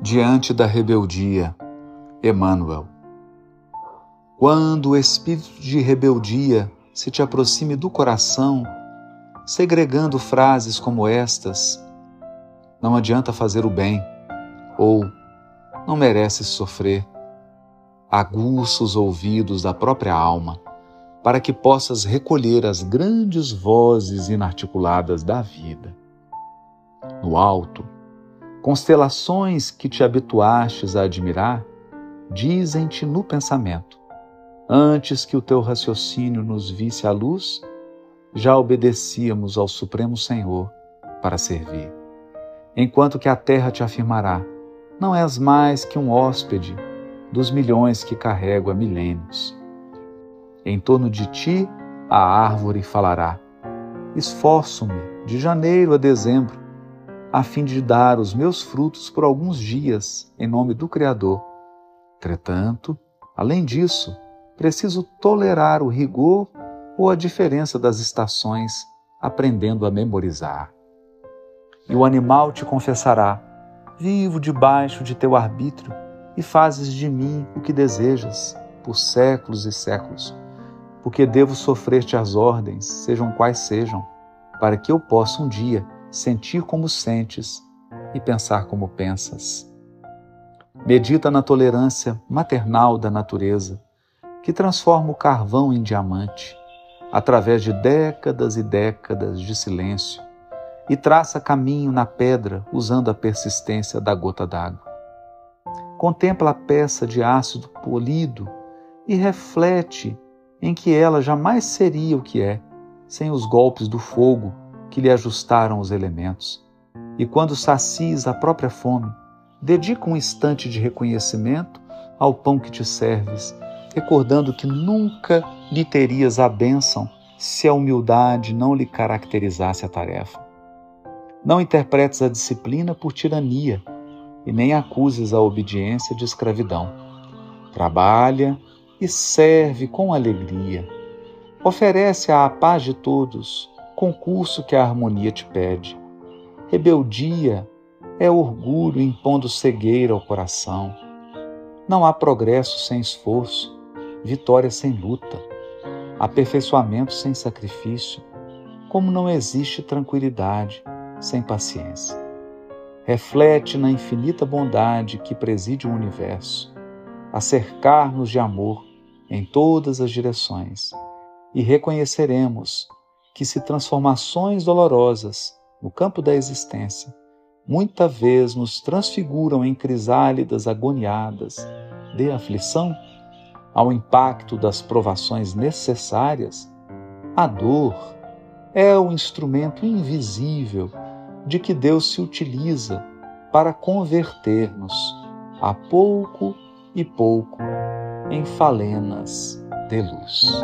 diante da rebeldia. Emmanuel. Quando o espírito de rebeldia se te aproxime do coração, segregando frases como estas: não adianta fazer o bem, ou não mereces sofrer, aguça os ouvidos da própria alma, para que possas recolher as grandes vozes inarticuladas da vida. No alto, constelações que te habituastes a admirar dizem-te no pensamento: antes que o teu raciocínio nos visse à luz, já obedecíamos ao Supremo Senhor para servir. Enquanto que a terra te afirmará: não és mais que um hóspede dos milhões que carrego há milênios. Em torno de ti a árvore falará: Esforço-me de janeiro a dezembro a fim de dar os meus frutos por alguns dias, em nome do Criador. Entretanto, além disso, preciso tolerar o rigor ou a diferença das estações, aprendendo a memorizar. E o animal te confessará: Vivo debaixo de teu arbítrio e fazes de mim o que desejas, por séculos e séculos, porque devo sofrer-te as ordens, sejam quais sejam, para que eu possa um dia sentir como sentes e pensar como pensas. Medita na tolerância maternal da natureza, que transforma o carvão em diamante, através de décadas e décadas de silêncio, e traça caminho na pedra usando a persistência da gota d'água. Contempla a peça de ácido polido e reflete em que ela jamais seria o que é, sem os golpes do fogo que lhe ajustaram os elementos. E quando sacies a própria fome, dedica um instante de reconhecimento ao pão que te serves, recordando que nunca lhe terias a bênção se a humildade não lhe caracterizasse a tarefa. Não interpretes a disciplina por tirania e nem acuses a obediência de escravidão. Trabalha e serve com alegria. Oferece à paz de todos concurso que a harmonia te pede. Rebeldia é orgulho impondo cegueira ao coração. Não há progresso sem esforço, vitória sem luta, aperfeiçoamento sem sacrifício, como não existe tranquilidade sem paciência. Reflete na infinita bondade que preside o universo, a cercar-nos de amor em todas as direções, e reconheceremos que se transformações dolorosas no campo da existência muita vez nos transfiguram em crisálidas agoniadas de aflição, ao impacto das provações necessárias, a dor é o instrumento invisível de que Deus se utiliza para converter-nos a pouco e pouco em falenas de luz.